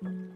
Música